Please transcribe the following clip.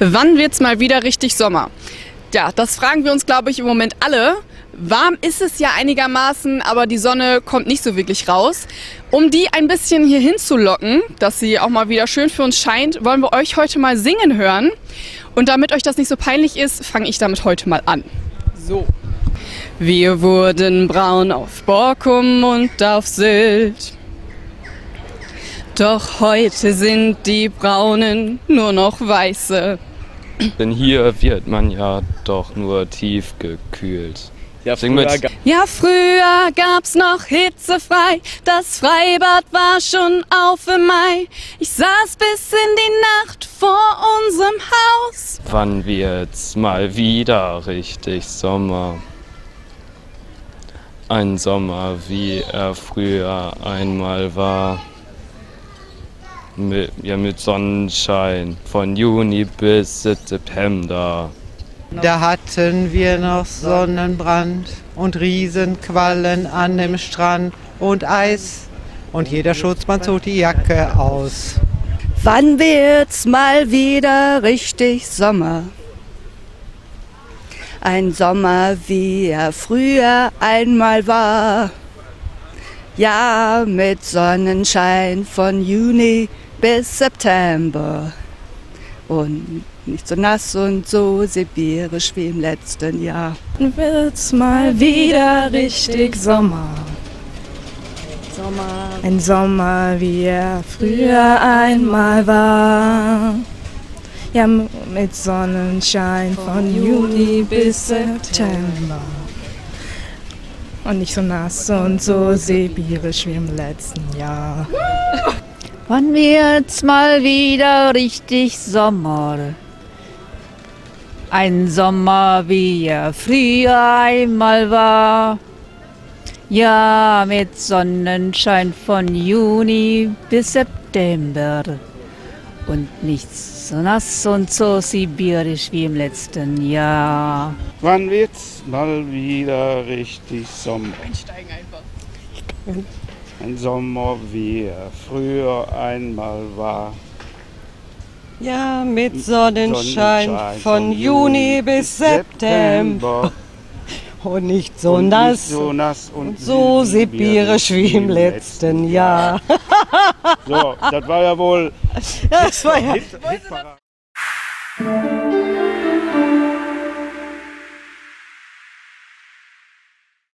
Wann wird's mal wieder richtig Sommer? Ja, das fragen wir uns, glaube ich, im Moment alle. Warm ist es ja einigermaßen, aber die Sonne kommt nicht so wirklich raus. Um die ein bisschen hier hinzulocken, dass sie auch mal wieder schön für uns scheint, wollen wir euch heute mal singen hören. Und damit euch das nicht so peinlich ist, fange ich damit heute mal an. So. Wir wurden braun auf Borkum und auf Sylt. Doch heute sind die Braunen nur noch weiße. Denn hier wird man ja doch nur tief gekühlt. Ja, Sing früher Ja, früher gab's noch hitzefrei. Das Freibad war schon auf im Mai. Ich saß bis in die Nacht vor unserem Haus. Wann wird's mal wieder richtig Sommer? Ein Sommer, wie er früher einmal war. Mit, ja, mit Sonnenschein von Juni bis September. Da hatten wir noch Sonnenbrand und Riesenquallen an dem Strand und Eis. Und jeder Schutzmann zog die Jacke aus. Wann wird's mal wieder richtig Sommer? Ein Sommer, wie er früher einmal war. Ja, mit Sonnenschein von Juni bis September. Und nicht so nass und so sibirisch wie im letzten Jahr. Wird's mal wieder richtig Sommer? Ein Sommer, wie er früher einmal war. Ja, mit Sonnenschein von Juni bis September. Und nicht so nass und so sibirisch wie im letzten Jahr. Wann wird's mal wieder richtig Sommer? Ein Sommer, wie er früher einmal war. Ja, mit Sonnenschein von Juni bis September. Und nicht so nass und so sibirisch wie im letzten Jahr. Wann wird's mal wieder richtig Sommer? Einsteigen einfach. Ein Sommer, wie er früher einmal war. Ja, mit Sonnenschein, Sonnenschein von Juni bis September. Und nicht so Und nass nicht so nass und, und so sibirisch wie im letzten Jahr. So, das war ja wohl Das war ja Hit, Hitparade.